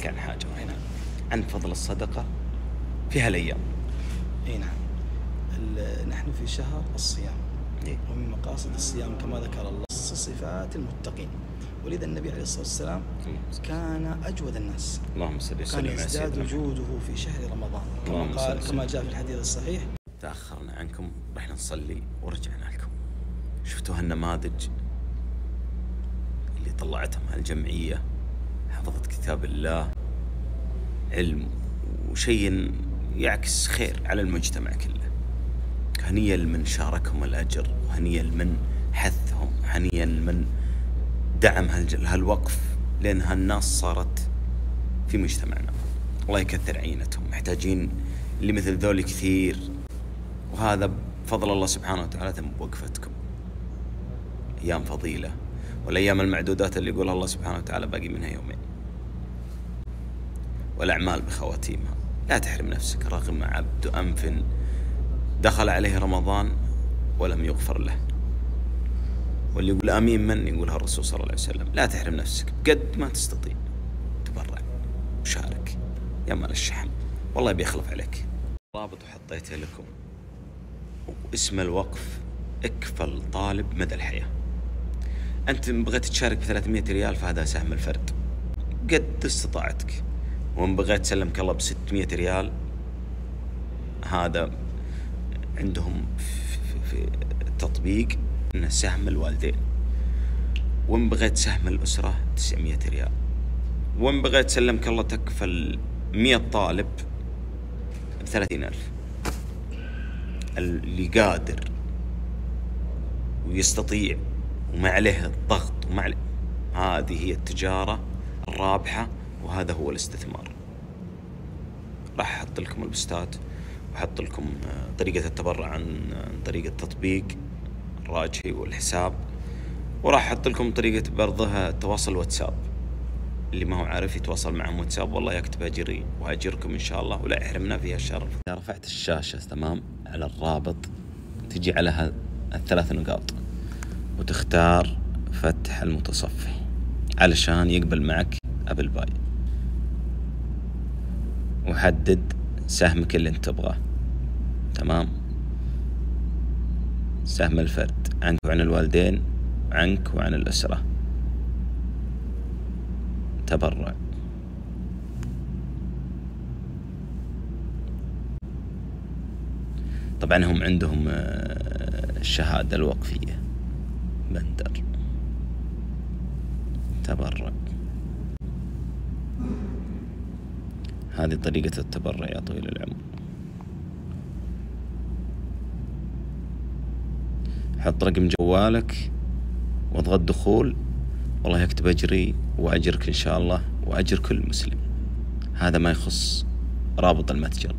عن حاجة هنا عن فضل الصدقة في هالأيام. أي نعم. نحن في شهر الصيام. إيه. ومن مقاصد الصيام كما ذكر الله صفات المتقين. ولذا النبي عليه الصلاة والسلام كان أجود الناس. اللهم صل كان وسلم على يزداد سيدنا. وجوده في شهر رمضان. كما قال. كما جاء في الحديث الصحيح. تأخرنا عنكم رحنا نصلي ورجعنا لكم. شفتوا هالنماذج اللي طلعتهم هالجمعية حفظت كتاب الله علم وشيء يعكس خير على المجتمع كله. هنيا لمن شاركهم الأجر وهنيا لمن حثهم هنيا لمن دعم هالوقف لأن هالناس صارت في مجتمعنا. الله يكثر عينتهم. محتاجين اللي مثل ذولي كثير. وهذا بفضل الله سبحانه وتعالى تم بوقفتكم. أيام فضيلة. والأيام المعدودات اللي يقول الله سبحانه وتعالى باقي منها يومين. والأعمال بخواتيمها. لا تحرم نفسك رغم عبد أنف دخل عليه رمضان ولم يغفر له. واللي يقول آمين من يقولها الرسول صلى الله عليه وسلم. لا تحرم نفسك بقد ما تستطيع. تبرع وشارك يا مال الشحم. والله بيخلف عليك. رابط وحطيته لكم. واسم الوقف اكفل طالب مدى الحياة. أنت بغيت تشارك ب 300 ريال فهذا سهم الفرد. قد استطاعتك وإن بغيت تسلمك الله ب 600 ريال هذا عندهم في, التطبيق إنه سهم الوالدين. وإن بغيت سهم الأسرة 900 ريال. وإن بغيت سلمك الله تكفل 100 طالب ب 30000 اللي قادر ويستطيع وما عليه الضغط وما عليه هذه هي التجارة الرابحة وهذا هو الاستثمار. راح أحط لكم البوستات وأحط لكم آه، طريقة التبرع عن عن طريق التطبيق الراجحي والحساب. وراح أحط لكم طريقة برضه تواصل واتساب. اللي ما هو عارف يتواصل معهم واتساب والله يكتب أجري وأجركم إن شاء الله. ولا يحرمنا فيها الشرف إذا رفعت الشاشة تمام على الرابط تجي على الثلاث نقاط وتختار فتح المتصفح علشان يقبل معك أبل باي. وحدد سهمك اللي انت تبغاه. تمام؟ سهم الفرد. عنك وعن الوالدين عنك وعن الأسرة. تبرع. طبعا هم عندهم آه، الشهادة الوقفية. بندر. تبرع. هذه طريقة التبرع يا طويل العمر. حط رقم جوالك واضغط دخول. والله يكتب أجري وأجرك إن شاء الله وأجر كل مسلم. هذا ما يخص رابط المتجر.